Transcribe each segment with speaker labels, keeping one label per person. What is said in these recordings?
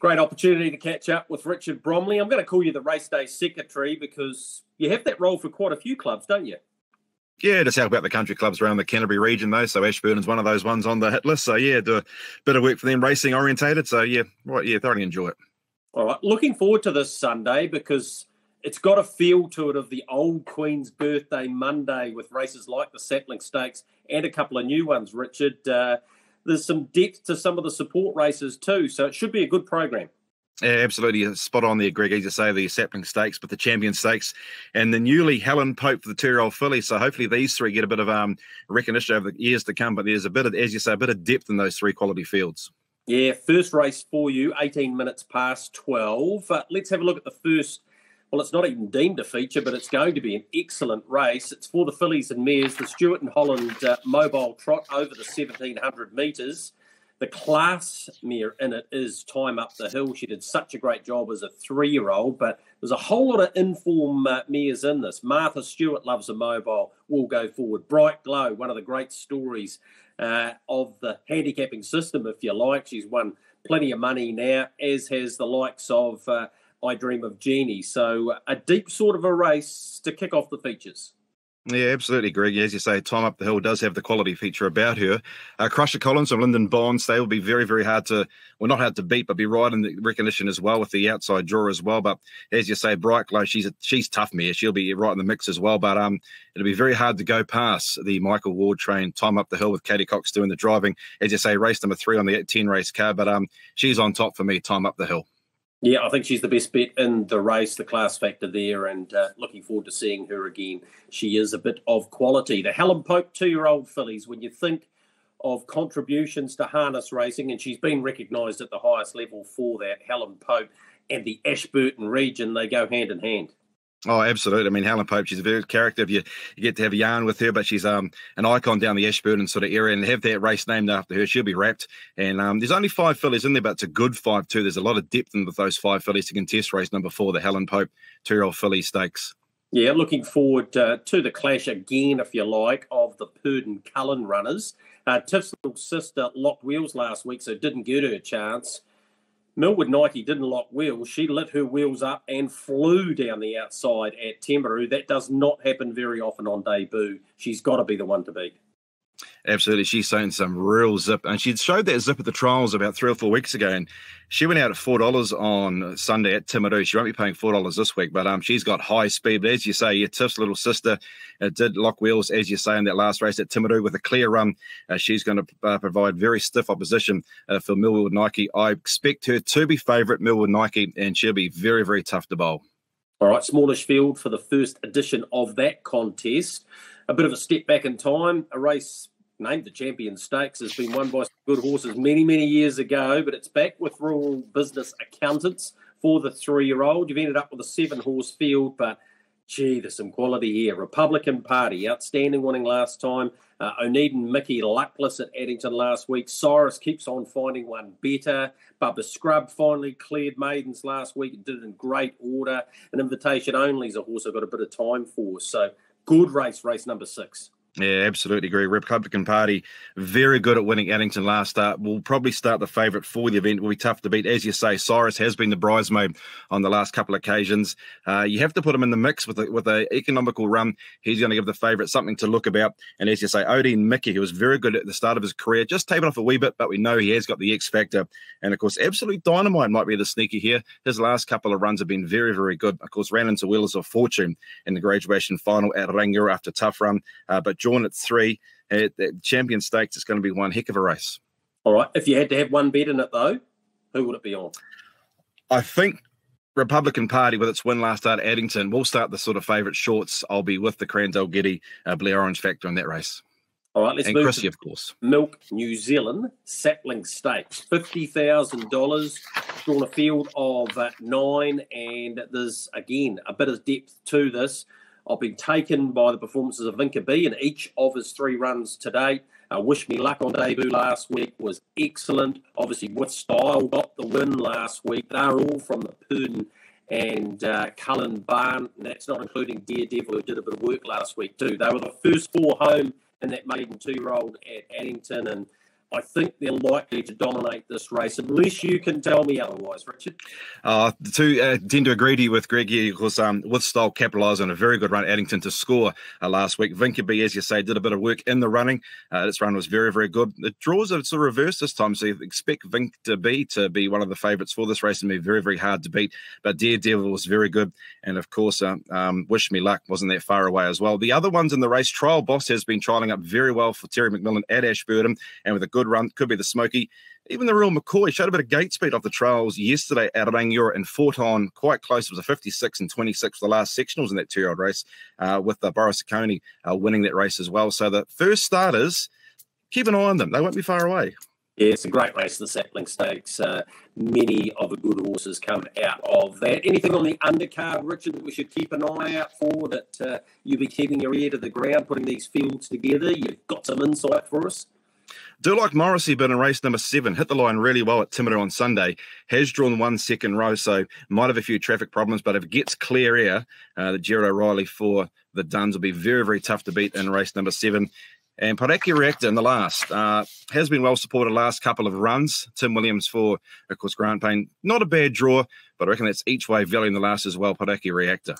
Speaker 1: Great opportunity to catch up with Richard Bromley. I'm going to call you the race day secretary because you have that role for quite a few clubs, don't you?
Speaker 2: Yeah, just help out the country clubs around the Canterbury region, though. So Ashburton's one of those ones on the hit list. So yeah, do a bit of work for them, racing orientated. So yeah, right, yeah, thoroughly enjoy it.
Speaker 1: All right, looking forward to this Sunday because it's got a feel to it of the old Queen's birthday Monday with races like the Sapling Stakes and a couple of new ones. Richard, uh, there's some depth to some of the support races too, so it should be a good program.
Speaker 2: Yeah, absolutely spot on there, Greg. As you say, the sapling stakes, but the champion stakes, and the newly Helen Pope for the two-year-old filly. So hopefully these three get a bit of um, recognition over the years to come. But there's a bit of, as you say, a bit of depth in those three quality fields.
Speaker 1: Yeah, first race for you, 18 minutes past 12. Uh, let's have a look at the first. Well, it's not even deemed a feature, but it's going to be an excellent race. It's for the fillies and mares, the Stewart and Holland uh, mobile trot over the 1700 metres. The class mare in it is Time Up the Hill. She did such a great job as a three year old, but there's a whole lot of inform uh, mares in this. Martha Stewart loves a mobile, will go forward. Bright Glow, one of the great stories uh, of the handicapping system, if you like. She's won plenty of money now, as has the likes of uh, I Dream of Jeannie. So a deep sort of a race to kick off the features.
Speaker 2: Yeah, absolutely, Greg. As you say, Time Up the Hill does have the quality feature about her. Uh, Crusher Collins and Lyndon Bonds, they will be very, very hard to, well, not hard to beat, but be right in the recognition as well with the outside draw as well. But as you say, Bright Glow, she's a, she's tough mare. She'll be right in the mix as well. But um, it'll be very hard to go past the Michael Ward train, Time Up the Hill with Katie Cox doing the driving. As you say, race number three on the 10 race car. But um, she's on top for me, Time Up the Hill.
Speaker 1: Yeah, I think she's the best bet in the race, the class factor there, and uh, looking forward to seeing her again. She is a bit of quality. The Helen Pope two year old fillies, when you think of contributions to harness racing, and she's been recognised at the highest level for that, Helen Pope and the Ashburton region, they go hand in hand.
Speaker 2: Oh, absolutely. I mean, Helen Pope, she's a very character. You, you get to have a yarn with her, but she's um an icon down the Ashburton sort of area and have that race named after her. She'll be wrapped. And um, there's only five fillies in there, but it's a good five, too. There's a lot of depth in with those five fillies to contest race number four, the Helen Pope two year old filly stakes.
Speaker 1: Yeah, looking forward uh, to the clash again, if you like, of the Purdon Cullen runners. Uh, Tiff's little sister locked wheels last week, so didn't get her a chance. Millwood Nike didn't lock wheels. She lit her wheels up and flew down the outside at Timaru. That does not happen very often on debut. She's got to be the one to beat.
Speaker 2: Absolutely. She's shown some real zip. And she showed that zip at the trials about three or four weeks ago. And she went out at $4 on Sunday at Timaru. She won't be paying $4 this week, but um, she's got high speed. But as you say, your Tiff's little sister uh, did lock wheels, as you say, in that last race at Timaru with a clear run. Uh, she's going to uh, provide very stiff opposition uh, for Millwood Nike. I expect her to be favourite, Millwood Nike, and she'll be very, very tough to bowl.
Speaker 1: All right, smallish field for the first edition of that contest. A bit of a step back in time, a race named the Champion Stakes, has been won by good horses many, many years ago, but it's back with rural business accountants for the three year old. You've ended up with a seven horse field, but gee, there's some quality here. Republican Party, outstanding winning last time. Uh, Oneiden Mickey, luckless at Addington last week. Cyrus keeps on finding one better. Bubba Scrub finally cleared maidens last week and did it in great order. An invitation only is a horse I've got a bit of time for. So good race, race number six.
Speaker 2: Yeah, absolutely agree. Republican Party very good at winning Addington last start. Will probably start the favourite for the event. Will be tough to beat, as you say. Cyrus has been the bridesmaid on the last couple of occasions. Uh, you have to put him in the mix with a, with a economical run. He's going to give the favourite something to look about. And as you say, Odin Mickey, who was very good at the start of his career, just tapered off a wee bit, but we know he has got the X factor. And of course, Absolute Dynamite might be the sneaky here. His last couple of runs have been very, very good. Of course, ran into Wheels of Fortune in the graduation final at Rangiora after tough run, uh, but drawn at three. At the Champion Stakes, it's going to be one heck of a race.
Speaker 1: All right. If you had to have one bet in it, though, who would it be on?
Speaker 2: I think Republican Party, with its win last start at Addington, will start the sort of favourite shorts. I'll be with the Cran Dalgety uh, Blair Orange factor in that race.
Speaker 1: All right, let's
Speaker 2: and
Speaker 1: move
Speaker 2: Chrissy,
Speaker 1: to
Speaker 2: of course.
Speaker 1: Milk New Zealand Sapling Stakes. $50,000 drawn a field of uh, nine, and there's, again, a bit of depth to this. I've been taken by the performances of Vinca B in each of his three runs today. Uh, Wish Me Luck on debut last week was excellent. Obviously, with style, got the win last week. They're all from the Purdon and uh, Cullen Barn. And that's not including Daredevil, who did a bit of work last week too. They were the first four home in that maiden two-year-old at Addington, and I think they're likely to dominate this race, unless you can tell me otherwise, Richard.
Speaker 2: Uh, to uh, tend to agree to you with Greg here, because um, with style capitalised on a very good run, Addington to score uh, last week. Vinkerby, as you say, did a bit of work in the running. Uh, this run was very, very good. The draws are sort of reversed this time, so you expect Vink to be to be one of the favourites for this race and be very, very hard to beat. But Daredevil was very good, and of course, uh, um, Wish Me Luck wasn't that far away as well. The other ones in the race, Trial Boss has been trialling up very well for Terry McMillan at Ashburton, and with a good run, could be the Smoky. Even the real McCoy showed a bit of gate speed off the trails yesterday out of Rangiora and fought on quite close. It was a 56 and 26 for the last sectionals in that two year old race, uh, with uh, Boris Ciccone uh, winning that race as well. So the first starters, keep an eye on them. They won't be far away.
Speaker 1: Yeah, it's a great race, the Sapling Stakes. Uh, many of the good horses come out of that. Anything on the undercard, Richard, that we should keep an eye out for that uh, you'll be keeping your ear to the ground, putting these fields together? You've got some insight for us?
Speaker 2: Do like Morrissey, but in race number seven, hit the line really well at Timaru on Sunday. Has drawn one second row, so might have a few traffic problems. But if it gets clear air, uh, the Gerard O'Reilly for the Dunns will be very, very tough to beat in race number seven. And Podaki Reactor in the last uh, has been well supported last couple of runs. Tim Williams for, of course, Grant Payne. Not a bad draw, but I reckon that's each way value in the last as well. Podaki Reactor.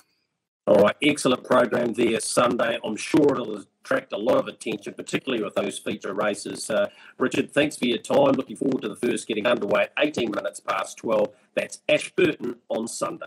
Speaker 1: All right, excellent program there Sunday. I'm sure it'll attract a lot of attention, particularly with those feature races. Uh, Richard, thanks for your time. Looking forward to the first getting underway at 18 minutes past 12. That's Ashburton on Sunday.